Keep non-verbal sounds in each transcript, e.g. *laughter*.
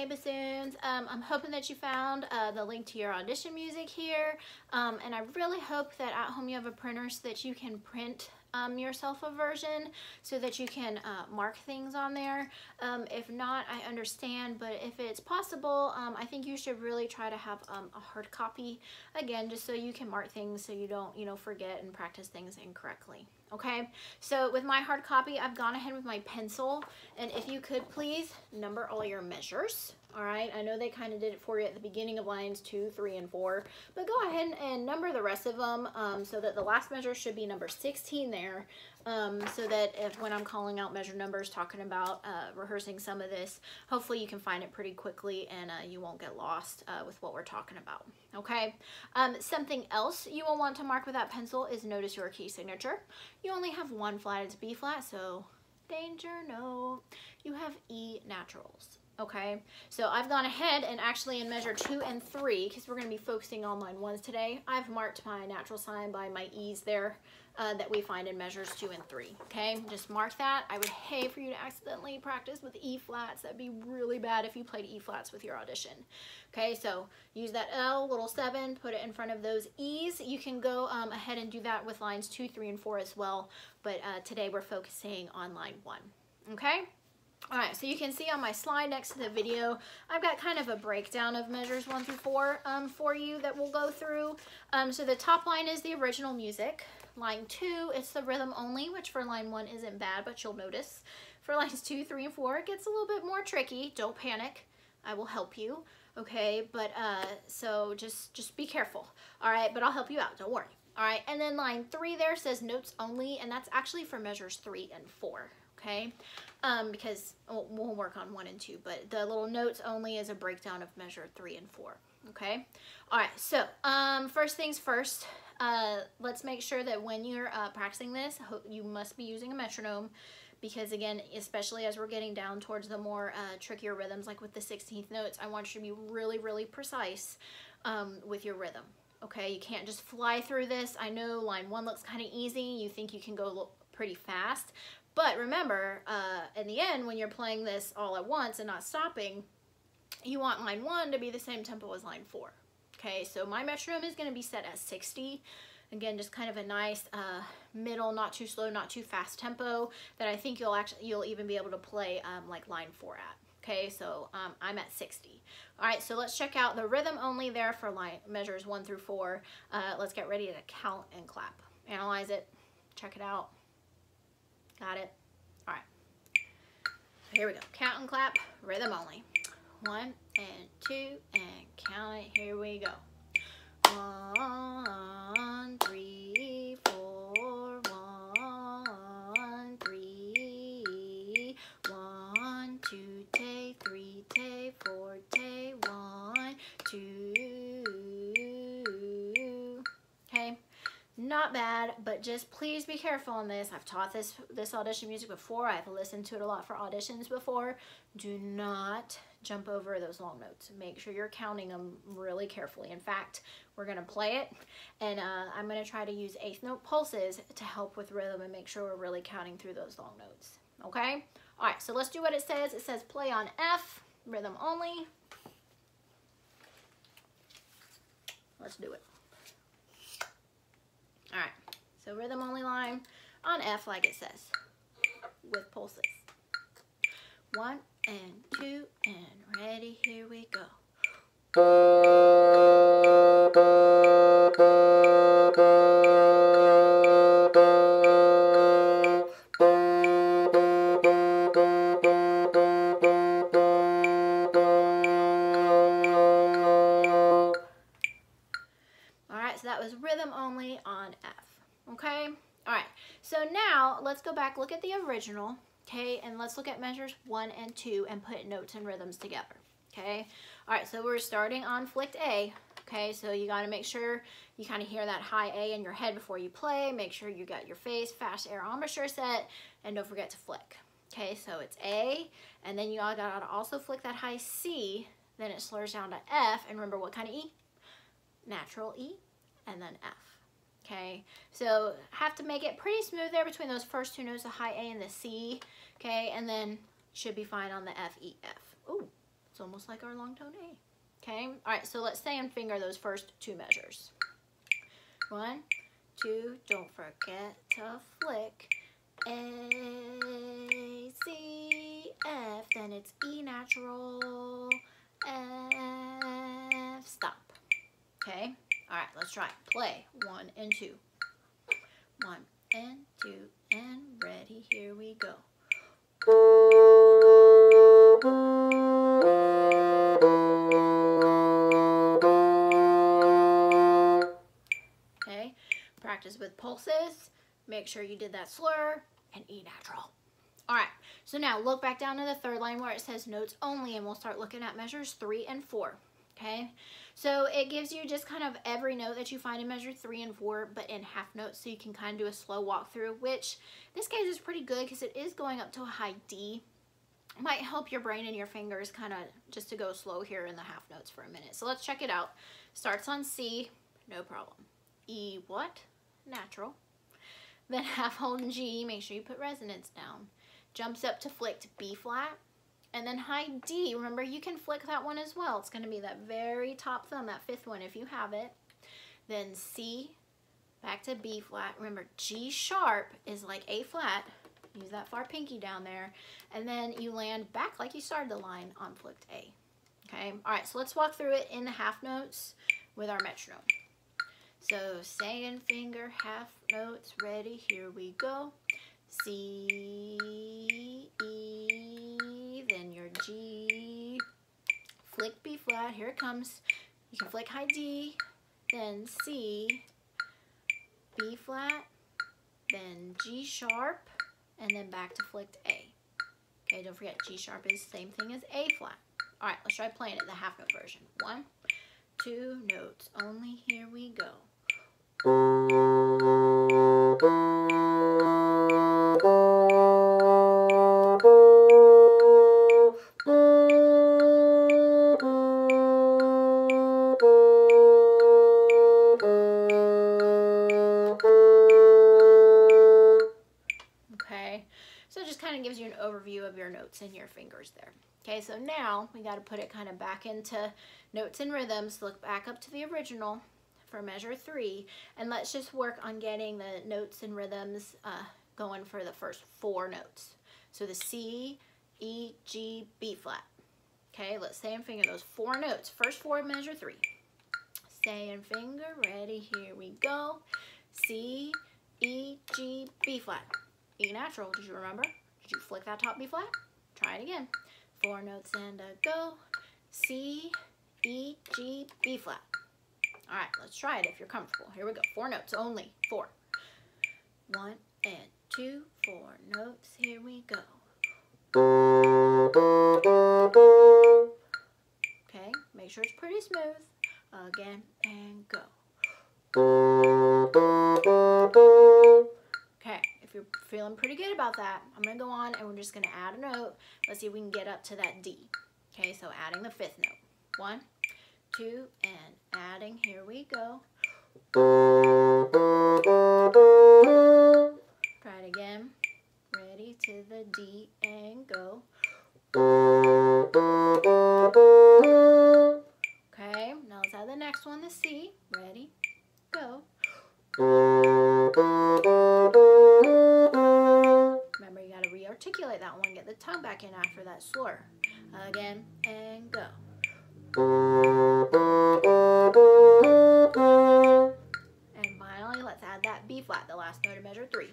Hey Bassoons, um, I'm hoping that you found uh, the link to your audition music here. Um, and I really hope that at home you have a printer so that you can print um, yourself a version so that you can uh, mark things on there. Um, if not, I understand, but if it's possible, um, I think you should really try to have um, a hard copy, again, just so you can mark things so you don't, you know, forget and practice things incorrectly. Okay, so with my hard copy, I've gone ahead with my pencil, and if you could please number all your measures all right I know they kind of did it for you at the beginning of lines two three and four but go ahead and number the rest of them um, so that the last measure should be number 16 there um, so that if when I'm calling out measure numbers talking about uh, rehearsing some of this hopefully you can find it pretty quickly and uh, you won't get lost uh, with what we're talking about okay? Um, something else you will want to mark with that pencil is notice your key signature. You only have one flat it's B flat so danger no. You have E naturals okay? So I've gone ahead and actually in measure two and three, because we're gonna be focusing on line ones today, I've marked my natural sign by my E's there uh, that we find in measures two and three, okay? Just mark that. I would hate for you to accidentally practice with E flats. That'd be really bad if you played E flats with your audition. Okay, so use that L, little seven, put it in front of those E's. You can go um, ahead and do that with lines two, three, and four as well, but uh, today we're focusing on line one, okay? All right, so you can see on my slide next to the video, I've got kind of a breakdown of measures one through four um, for you that we'll go through. Um, so the top line is the original music. Line two, it's the rhythm only, which for line one isn't bad, but you'll notice. For *laughs* lines two, three, and four, it gets a little bit more tricky. Don't panic. I will help you, okay? But uh, so just, just be careful, all right? But I'll help you out, don't worry. All right, and then line three there says notes only, and that's actually for measures three and four, okay? Um, because we'll, we'll work on one and two, but the little notes only is a breakdown of measure three and four, okay? All right, so um, first things first, uh, let's make sure that when you're uh, practicing this, you must be using a metronome because again, especially as we're getting down towards the more uh, trickier rhythms, like with the 16th notes, I want you to be really, really precise um, with your rhythm. Okay, you can't just fly through this. I know line one looks kind of easy. You think you can go pretty fast, but remember, uh, in the end, when you're playing this all at once and not stopping, you want line one to be the same tempo as line four. Okay, so my metronome is gonna be set at 60. Again, just kind of a nice uh, middle, not too slow, not too fast tempo that I think you'll actually, you'll even be able to play um, like line four at. Okay, so um, I'm at 60. All right, so let's check out the rhythm only there for line measures one through four. Uh, let's get ready to count and clap. Analyze it, check it out. Got it? All right. Here we go. Count and clap, rhythm only. One and two and count it. Here we go. One, Bad, but just please be careful on this. I've taught this, this audition music before. I've listened to it a lot for auditions before. Do not jump over those long notes. Make sure you're counting them really carefully. In fact, we're gonna play it and uh, I'm gonna try to use eighth note pulses to help with rhythm and make sure we're really counting through those long notes, okay? All right, so let's do what it says. It says play on F, rhythm only. Let's do it. All right, so rhythm only line on F like it says with pulses. One and two and ready, here we go. Let's go back, look at the original, okay, and let's look at measures one and two and put notes and rhythms together, okay? All right, so we're starting on flicked A, okay? So you gotta make sure you kind of hear that high A in your head before you play. Make sure you got your face, fast air embouchure set, and don't forget to flick. Okay, so it's A, and then you all gotta also flick that high C, then it slurs down to F, and remember what kind of E? Natural E, and then F okay? So have to make it pretty smooth there between those first two notes, the high A and the C, okay? And then should be fine on the F, E, F. Ooh, It's almost like our long tone A. Okay, all right, so let's say and finger those first two measures. One, two, don't forget to flick. A, C, F, then it's E natural, F, stop. Okay, all right, let's try. Play, one and two. One and two and ready, here we go. Okay, practice with pulses. Make sure you did that slur and E natural. All right, so now look back down to the third line where it says notes only and we'll start looking at measures three and four, okay? So it gives you just kind of every note that you find in measure three and four, but in half notes so you can kind of do a slow walkthrough, which this case is pretty good because it is going up to a high D. Might help your brain and your fingers kind of just to go slow here in the half notes for a minute. So let's check it out. Starts on C, no problem. E what? Natural. Then *laughs* half hold G, make sure you put resonance down. Jumps up to flicked B flat. And then high D, remember you can flick that one as well. It's gonna be that very top thumb, that fifth one if you have it. Then C, back to B flat. Remember G sharp is like A flat. Use that far pinky down there. And then you land back like you started the line on flicked A. Okay, all right, so let's walk through it in the half notes with our metronome. So say and finger half notes ready, here we go. C, E, G, flick B flat, here it comes. You can flick high D, then C, B flat, then G sharp, and then back to flicked A. Okay, don't forget G sharp is the same thing as A flat. All right, let's try playing it the half note version. One, two notes only, here we go. Overview of your notes and your fingers there. Okay, so now we got to put it kind of back into notes and rhythms. Look back up to the original for measure three, and let's just work on getting the notes and rhythms uh, going for the first four notes. So the C, E, G, B flat. Okay, let's say and finger those four notes. First four measure three. Say and finger, ready, here we go. C, E, G, B flat. E natural, did you remember? You flick that top B flat? Try it again. Four notes and a go. C, E, G, B flat. All right, let's try it if you're comfortable. Here we go. Four notes only. Four. One and two, four notes. Here we go. Okay, make sure it's pretty smooth. Again and go. If you're feeling pretty good about that, I'm gonna go on and we're just gonna add a note. Let's see if we can get up to that D. Okay, so adding the fifth note. One, two, and adding, here we go. Try it again. Ready to the D and go. Again, and go. And finally, let's add that B flat, the last note of measure three.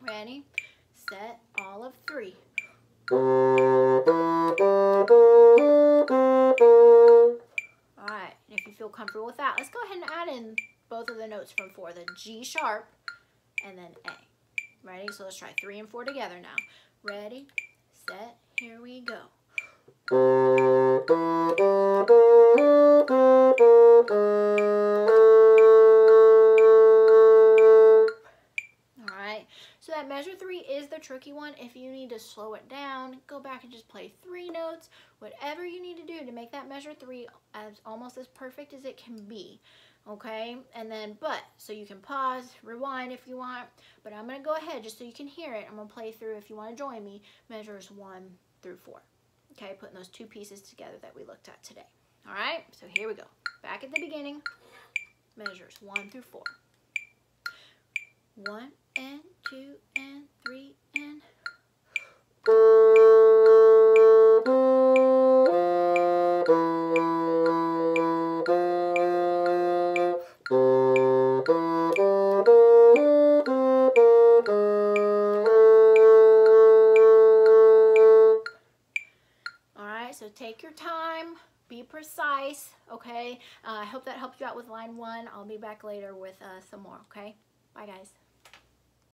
Ready, set, all of three. Alright, if you feel comfortable with that, let's go ahead and add in both of the notes from four, the G sharp and then A. Ready? So let's try three and four together now. Ready, set, here we go. All right, so that measure three is the tricky one. If you need to slow it down, go back and just play three notes, whatever you need to do to make that measure three as almost as perfect as it can be. Okay, and then, but, so you can pause, rewind if you want, but I'm gonna go ahead just so you can hear it. I'm gonna play through if you wanna join me, measures one through four. Okay, putting those two pieces together that we looked at today. All right, so here we go. Back at the beginning, measures one through four. One and two and three and hope that helped you out with line one. I'll be back later with uh, some more, okay? Bye, guys.